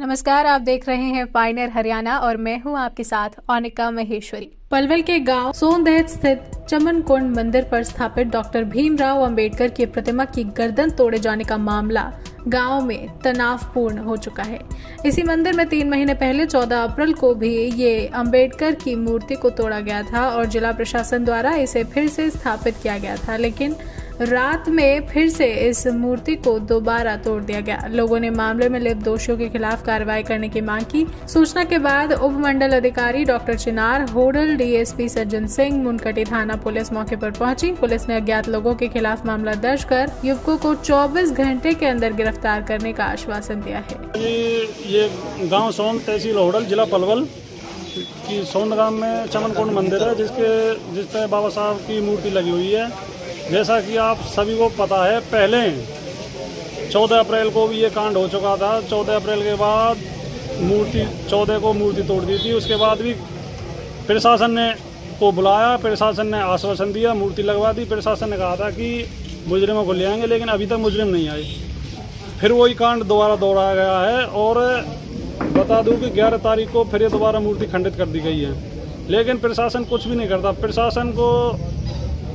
नमस्कार, आप देख रहे हैं पाइनर हरियाणा और मैं हूँ आपके साथ अनिका महेश्वरी। पलवल के गाँव सोनदहत स्थित चमन कुंड मंदिर पर स्थापित डॉक्टर भीमराव अंबेडकर की प्रतिमा की गर्दन तोड़े जाने का मामला गाँव में तनावपूर्ण हो चुका है। इसी मंदिर में तीन महीने पहले 14 अप्रैल को भी ये अंबेडकर की मूर्ति को तोड़ा गया था और जिला प्रशासन द्वारा इसे फिर से स्थापित किया गया था, लेकिन रात में फिर से इस मूर्ति को दोबारा तोड़ दिया गया। लोगों ने मामले में लिप्त दोषियों के खिलाफ कार्रवाई करने की मांग की। सूचना के बाद उप मंडल अधिकारी डॉक्टर चिनार, होडल डीएसपी सज्जन सिंह, मुनकटी थाना पुलिस मौके पर पहुँची। पुलिस ने अज्ञात लोगों के खिलाफ मामला दर्ज कर युवकों को 24 घंटे के अंदर गिरफ़्तार करने का आश्वासन दिया है। ये गाँव सोन तहसील होडल, जिला पलवल की सोन गाँव में चमन मंदिर है, जिसके, जिसपे बाबा साहब की मूर्ति लगी हुई है। जैसा कि आप सभी को पता है, पहले 14 अप्रैल को भी ये कांड हो चुका था। 14 अप्रैल के बाद मूर्ति 14 को मूर्ति तोड़ दी थी। उसके बाद भी प्रशासन ने को बुलाया, प्रशासन ने आश्वासन दिया, मूर्ति लगवा दी। प्रशासन ने कहा था कि मुजरिमों को ले आएँगे, लेकिन अभी तक मुजरिम नहीं आए। फिर वही कांड दोबारा दोहराया गया है और बता दूँ कि 11 तारीख को फिर ये दोबारा मूर्ति खंडित कर दी गई है। लेकिन प्रशासन कुछ भी नहीं करता। प्रशासन को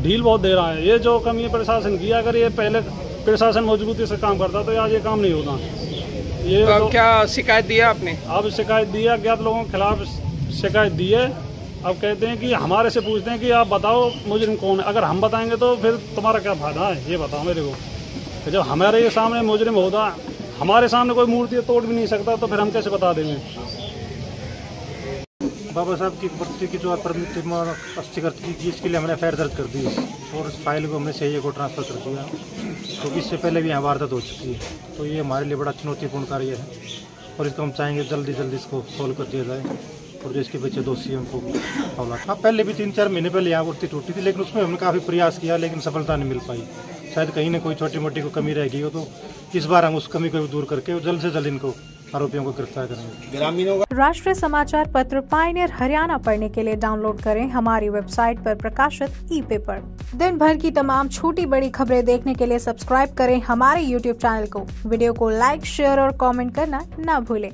ढील बहुत दे रहा है। ये जो कमी प्रशासन की अगर ये पहले प्रशासन मजबूती से काम करता तो आज ये काम नहीं होता। ये तो तो, क्या शिकायत दिया आपने? अब शिकायत दिया अज्ञात लोगों के खिलाफ शिकायत दी है। अब कहते हैं कि हमारे से पूछते हैं कि आप बताओ मुजरिम कौन है। अगर हम बताएँगे तो फिर तुम्हारा क्या फ़ायदा है? ये बताओ मेरे को। जब हमारे सामने मुजरिम होता हमारे सामने कोई मूर्ति तोड़ भी नहीं सकता तो फिर हम कैसे बता देंगे? बाबा साहब की प्रति की जो प्रतिमा अस्थिकृत की इसके लिए हमने एफ़ दर्ज कर दी और फ़ाइल को हमने सही को ट्रांसफ़र कर दिया। तो इससे पहले भी यहाँ वारदात हो चुकी है। तो ये हमारे लिए बड़ा चुनौतीपूर्ण कार्य है। और इसको हम चाहेंगे जल्दी जल्दी इसको सोल्व कर दिया जाए। और जो इसके बच्चे दोषी हैं, उनको मामला हाँ पहले भी तीन चार महीने पहले यहाँ मूर्ति टूटी थी, लेकिन उसमें हमने काफ़ी प्रयास किया, लेकिन सफलता नहीं मिल पाई। शायद कहीं ना कोई छोटी मोटी को कमी रह गई हो तो इस बार हम उस कमी को दूर करके जल्द से जल्द इनको आरोपियों को गिरफ़्तार करेंगे ग्रामीणों का राष्ट्रीय समाचार पत्र पाइनियर हरियाणा पढ़ने के लिए डाउनलोड करें हमारी वेबसाइट पर प्रकाशित ई पेपर दिन भर की तमाम छोटी बड़ी खबरें देखने के लिए सब्सक्राइब करें हमारे यूट्यूब चैनल को। वीडियो को लाइक शेयर और कॉमेंट करना न भूलें।